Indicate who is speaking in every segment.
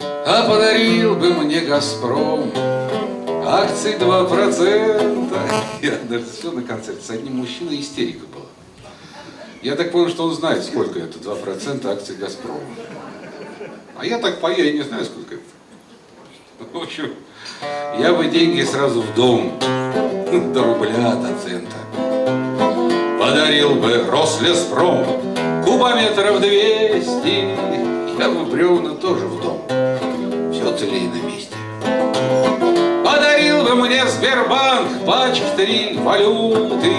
Speaker 1: А подарил бы мне Газпром акции 2%. Я все на концерте с одним мужчиной истерика была. Я так понял, что он знает, сколько это 2% акций Газпрома. А я так пою, я не знаю, сколько это. В общем, я бы деньги сразу в дом, до рубля, до цента. Подарил бы Рослеспром кубометров двести, я бы бревна тоже в дом. Все целей на месте. Подарил бы мне Сбербанк пачки три валюты,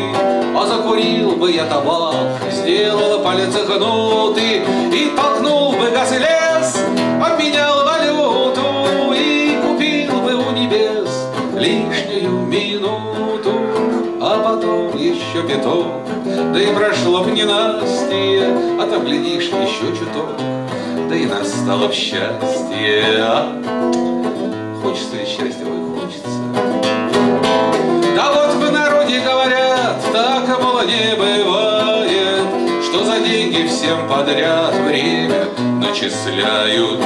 Speaker 1: А закурил бы я табак, сделал палец гнутый, И толкнул бы газ и лес, обменял валюту, И купил бы у небес минуту, Потом еще пяток, да и прошло б ненастье, А там, глядишь, еще чуток, да и настало б счастье. А Хочется ли счастья, ой, хочется. Да вот в народе говорят, так, мол, не бывает, Что за деньги всем подряд время начисляют.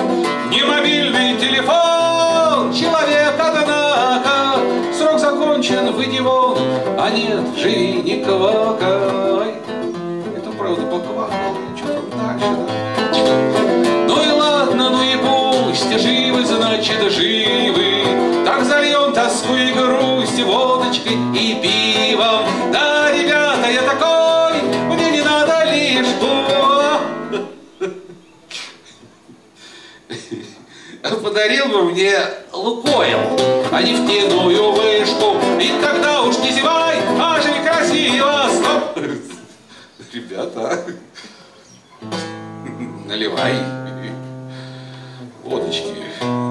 Speaker 1: Не мобильный телефон, Срок закончен, выйди вон, а нет, живи, не квакай. Это правда поквакал, что там дальше, да? Ну и ладно, ну и пусть, живы, значит, живы. Так зальем тоску и грусть водочкой и пивом. Да, ребята, я такой, мне не надо лишку. Подарил бы мне Лукойл, а нефтяную вышку. И тогда уж не зевай, а живи красиво. Стоп. Ребята, наливай водочки.